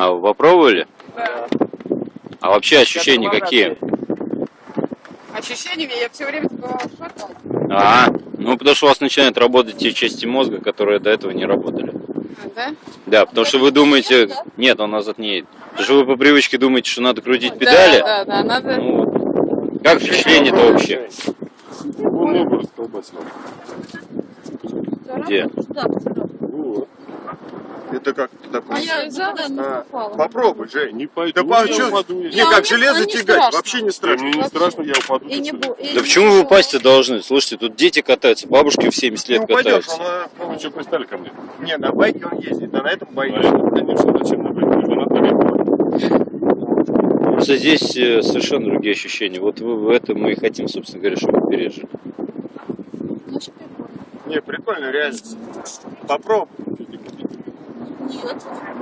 А вы попробовали? Да. А вообще ощущения какие? Ощущениями я все время забывала шоком. А, ну потому что у вас начинают работать те части мозга, которые до этого не работали. Да? Да, потому что вы думаете... Нет, он назад не едет. Потому что вы по привычке думаете, что надо крутить педали. Да, да, да, надо. Ну, вот. как впечатление-то ногу расколбасил. Где? Это как такое? А я взяла, но А, упала. Попробуй, Жень. Не пойду, Да по- я чё- упаду. Не, как мне- железо не тягать, страшно. вообще не страшно. мне не страшно, я упаду. И не и Да не почему вы упасть-то должны? Слушайте, тут дети катаются, бабушки в 70 Не лет упадешь, катаются. он, Вы что пристали ко мне? не, на байке он ездит, а на этом А байке. это, конечно, зачем на байке? Просто здесь э, совершенно другие ощущения. Вот в это мы и хотим, собственно говоря, чтобы пережили. Ну. Не, прикольно, реально. Попробуй. Нет.